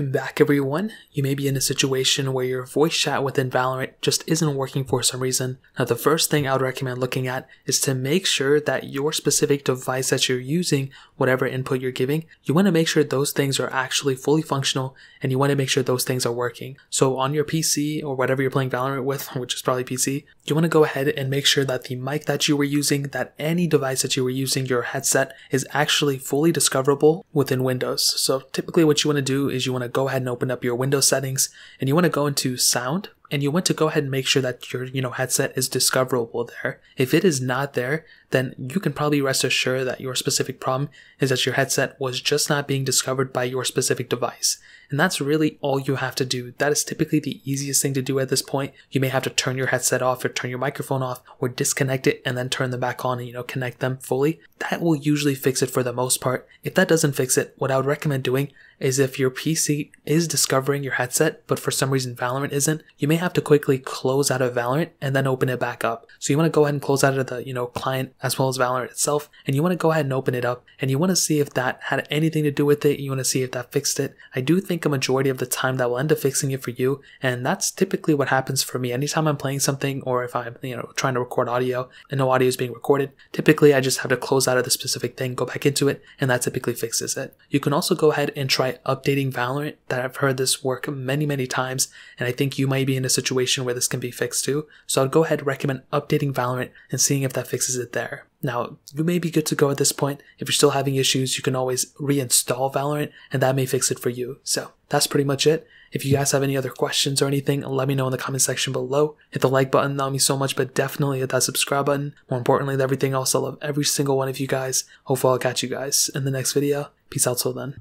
Welcome back, everyone. You may be in a situation where your voice chat within Valorant just isn't working for some reason. Now, the first thing I would recommend looking at is to make sure that your specific device that you're using, whatever input you're giving, you want to make sure those things are actually fully functional and you want to make sure those things are working. So, on your PC or whatever you're playing Valorant with, which is probably PC, you want to go ahead and make sure that the mic that you were using, that any device that you were using, your headset, is actually fully discoverable within Windows. So, typically, what you want to do is you want to go ahead and open up your Windows settings and you want to go into sound and you want to go ahead and make sure that your you know headset is discoverable there. If it is not there, then you can probably rest assured that your specific problem is that your headset was just not being discovered by your specific device. And that's really all you have to do. That is typically the easiest thing to do at this point. You may have to turn your headset off or turn your microphone off or disconnect it and then turn them back on and you know connect them fully. That will usually fix it for the most part. If that doesn't fix it, what I would recommend doing is if your PC is discovering your headset, but for some reason Valorant isn't, you may have to quickly close out of Valorant and then open it back up. So you want to go ahead and close out of the, you know, client as well as Valorant itself, and you want to go ahead and open it up, and you want to see if that had anything to do with it. You want to see if that fixed it. I do think a majority of the time that will end up fixing it for you, and that's typically what happens for me. Anytime I'm playing something or if I'm, you know, trying to record audio and no audio is being recorded, typically I just have to close out of the specific thing, go back into it, and that typically fixes it. You can also go ahead and try updating Valorant. That I've heard this work many, many times, and I think you might be in a situation where this can be fixed too. So I'd go ahead and recommend updating Valorant and seeing if that fixes it there. Now, you may be good to go at this point. If you're still having issues, you can always reinstall Valorant and that may fix it for you. So that's pretty much it. If you guys have any other questions or anything, let me know in the comment section below. Hit the like button, that would mean so much, but definitely hit that subscribe button. More importantly than everything else, I love every single one of you guys. Hopefully I'll catch you guys in the next video. Peace out till then.